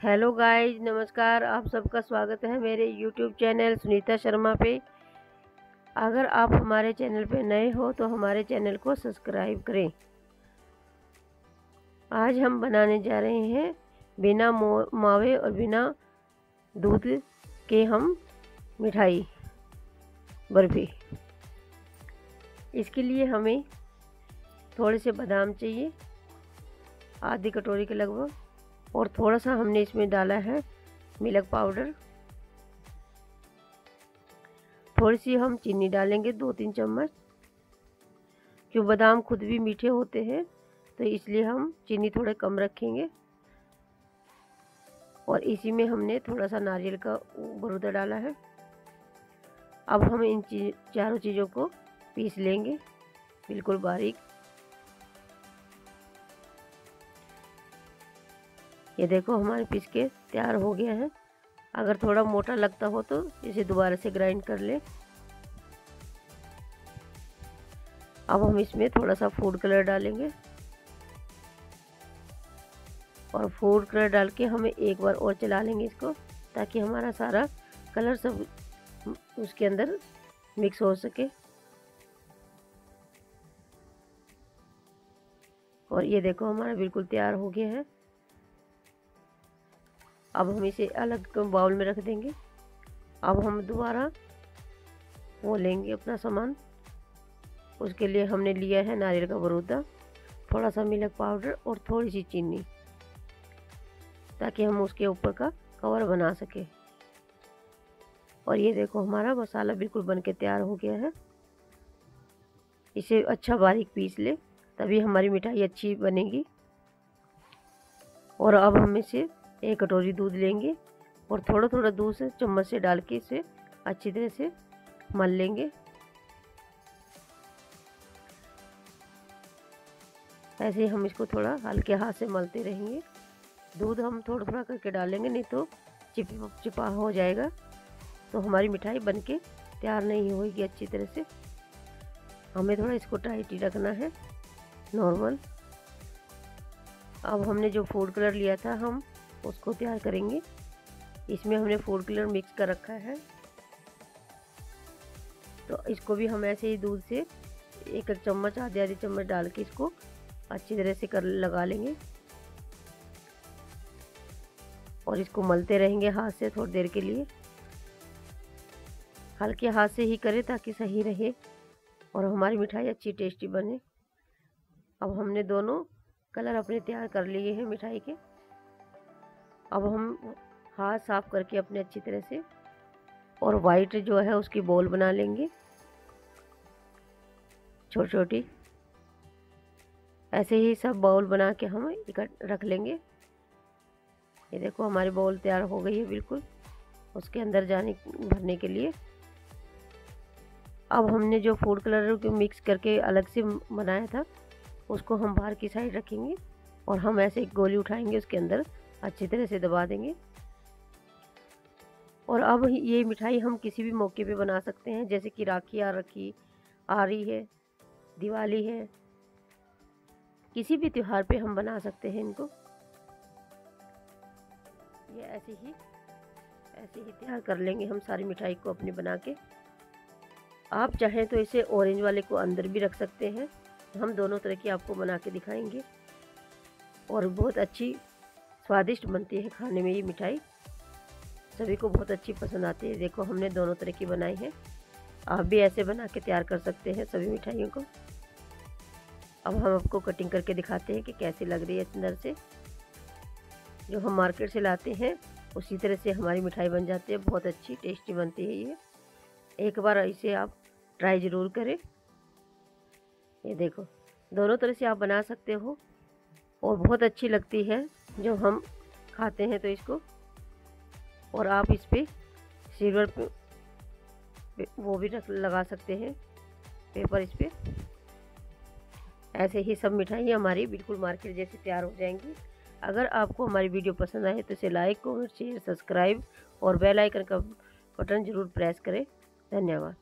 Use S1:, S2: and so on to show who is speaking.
S1: Hello guys, नमस्कार, आप सबका स्वागत है मेरे यूट्यूब चैनल सुनीता शर्मा पे। अगर आप हमारे चैनल पे नए हो तो हमारे चैनल को सब्सक्राइब करें। आज हम बनाने जा रहे हैं बिना मावे और बिना दूध के हम मिठाई बर्फ़ी। इसके लिए हमें थोड़े से बादाम चाहिए, आधी कटोरी के लगभग। और थोड़ा सा हमने इसमें डाला है मिल्क पाउडर। थोड़ी सी हम चीनी डालेंगे दो तीन चम्मच। क्यों बादाम खुद भी मीठे होते हैं तो इसलिए हम चीनी थोड़े कम रखेंगे। और इसी में हमने थोड़ा सा नारियल का बरूदा डाला है। अब हम इन चीज़ चारों चीज़ों को पीस लेंगे। बिल्कुल बारीक। ये देखो हमारे पीस के तैयार हो गया है। अगर थोड़ा मोटा लगता हो तो इसे दोबारा से ग्राइंड कर ले। अब हम इसमें थोड़ा सा फ़ूड कलर डालेंगे। और फ़ूड कलर डाल के हमें एक बार और चला लेंगे इसको, ताकि हमारा सारा कलर सब उसके अंदर मिक्स हो सके। और ये देखो हमारा बिल्कुल तैयार हो गया है। अब हम इसे अलग बाउल में रख देंगे। अब हम दोबारा वो लेंगे अपना सामान। उसके लिए हमने लिया है नारियल का बरूदा थोड़ा सा मिल्क पाउडर और थोड़ी सी चीनी, ताकि हम उसके ऊपर का कवर बना सके। और ये देखो, हमारा मसाला बिल्कुल बन के तैयार हो गया है। इसे अच्छा बारीक पीस ले, तभी हमारी मिठाई अच्छी बनेगी। और अब हम इसे एक कटोरी दूध लेंगे और थोड़ा थोड़ा दूध से चम्मच से डाल के इसे अच्छी तरह से मल लेंगे। ऐसे ही हम इसको थोड़ा हल्के हाथ से मलते रहेंगे। दूध हम थोड़ा थोड़ा करके डालेंगे, नहीं तो चिप, चिपा हो जाएगा। तो हमारी मिठाई बनके तैयार नहीं होगी अच्छी तरह से। हमें थोड़ा इसको टाइट ही रखना है नॉर्मल अब हमने जो फ़ूड कलर लिया था, हम उसको तैयार करेंगे। इसमें हमने फ़ूड कलर मिक्स कर रखा है। तो इसको भी हम ऐसे ही दूध से एक एक चम्मच, आधे आधे चम्मच डाल के इसको अच्छी तरह से कर लगा लेंगे। और इसको मलते रहेंगे हाथ से थोड़ी देर के लिए। हल्के हाथ से ही करें ताकि सही रहे और हमारी मिठाई अच्छी टेस्टी बने। अब हमने दोनों कलर अपने तैयार कर लिए हैं मिठाई के। अब हम हाथ साफ़ करके अपने अच्छी तरह से और वाइट जो है उसकी बॉल बना लेंगे। छोटी छोटी ऐसे ही सब बाउल बना के हम इकट्ठ रख लेंगे। ये देखो हमारी बॉल तैयार हो गई है बिल्कुल, उसके अंदर जाने, भरने के लिए। अब हमने जो फ़ूड कलर को मिक्स करके अलग से बनाया था, उसको हम बाहर की साइड रखेंगे और हम ऐसे एक गोली उठाएँगे उसके अंदर। अच्छी तरह से दबा देंगे। और अब ये मिठाई हम किसी भी मौके पे बना सकते हैं, जैसे कि राखी आ रखी आ रही है, दिवाली है। किसी भी त्यौहार पे हम बना सकते हैं इनको। ये ऐसे ही ऐसे ही तैयार कर लेंगे हम सारी मिठाई को अपनी बना के। आप चाहें तो इसे ऑरेंज वाले को अंदर भी रख सकते हैं। हम दोनों तरह की आपको बना के दिखाएँगे। और बहुत अच्छी स्वादिष्ट बनती है खाने में ये मिठाई। सभी को बहुत अच्छी पसंद आती है। देखो, हमने दोनों तरह की बनाई है। आप भी ऐसे बना के तैयार कर सकते हैं सभी मिठाइयों को। अब हम आपको कटिंग करके दिखाते हैं कि कैसी लग रही है अंदर से। जो हम मार्केट से लाते हैं, उसी तरह से हमारी मिठाई बन जाती है। बहुत अच्छी टेस्टी बनती है ये। एक बार इसे आप ट्राई ज़रूर करें। ये देखो, दोनों तरह से आप बना सकते हो और बहुत अच्छी लगती है। जो हम खाते हैं तो इसको, और आप इस पर सिल्वर पे वो भी रख, लगा सकते हैं। पेपर इस पर पे। ऐसे ही सब मिठाई हमारी बिल्कुल मार्केट जैसे तैयार हो जाएँगी। अगर आपको हमारी वीडियो पसंद आए तो इसे लाइक कमेंट शेयर, सब्सक्राइब और बेल आइकन का बटन ज़रूर प्रेस करें। धन्यवाद।